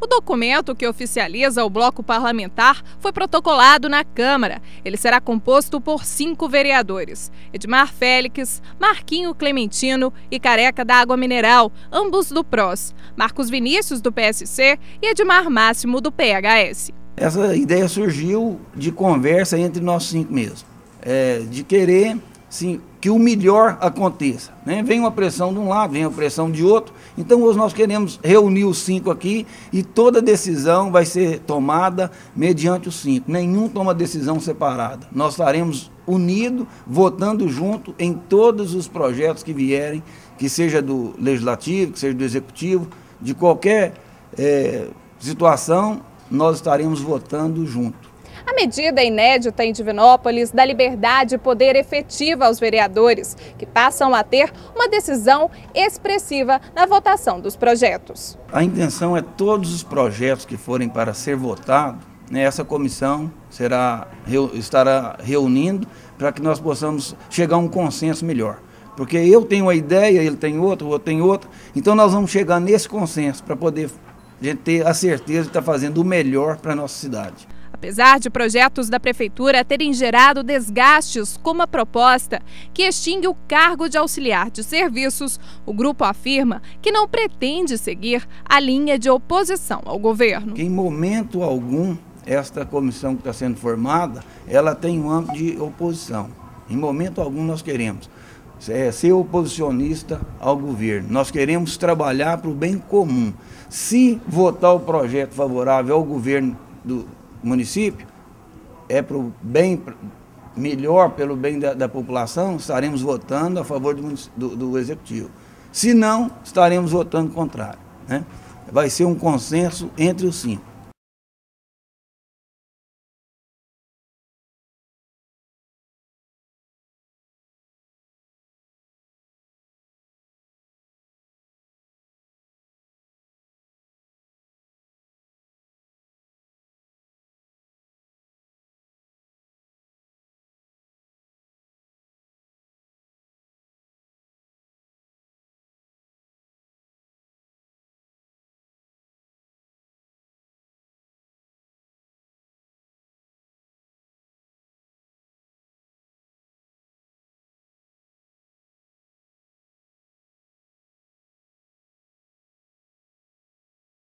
O documento que oficializa o bloco parlamentar foi protocolado na Câmara. Ele será composto por cinco vereadores: Edmar Félix, Marquinho Clementino e Careca da Água Mineral, ambos do PROS, Marcos Vinícius, do PSC e Edmar Máximo, do PHS. Essa ideia surgiu de conversa entre nós cinco mesmo, é, de querer sim, que o melhor aconteça. Né? Vem uma pressão de um lado, vem uma pressão de outro. Então hoje nós queremos reunir os cinco aqui e toda decisão vai ser tomada mediante os cinco. Nenhum toma decisão separada. Nós estaremos unidos, votando junto em todos os projetos que vierem, que seja do legislativo, que seja do executivo, de qualquer é, situação, nós estaremos votando junto. A medida inédita em Divinópolis dá liberdade e poder efetivo aos vereadores, que passam a ter uma decisão expressiva na votação dos projetos. A intenção é todos os projetos que forem para ser votados, né, essa comissão será, estará reunindo para que nós possamos chegar a um consenso melhor. Porque eu tenho uma ideia, ele tem outra, o outro tem outra, então nós vamos chegar nesse consenso para poder ter a certeza de estar fazendo o melhor para a nossa cidade. Apesar de projetos da Prefeitura terem gerado desgastes como a proposta que extingue o cargo de auxiliar de serviços, o grupo afirma que não pretende seguir a linha de oposição ao governo. Em momento algum, esta comissão que está sendo formada, ela tem um âmbito de oposição. Em momento algum nós queremos é, ser oposicionista ao governo. Nós queremos trabalhar para o bem comum. Se votar o projeto favorável ao governo do, município, é para o bem melhor, pelo bem da, da, população, estaremos votando a favor do, do, do, executivo. Se não, estaremos votando contrário. Né? Vai ser um consenso entre os cinco.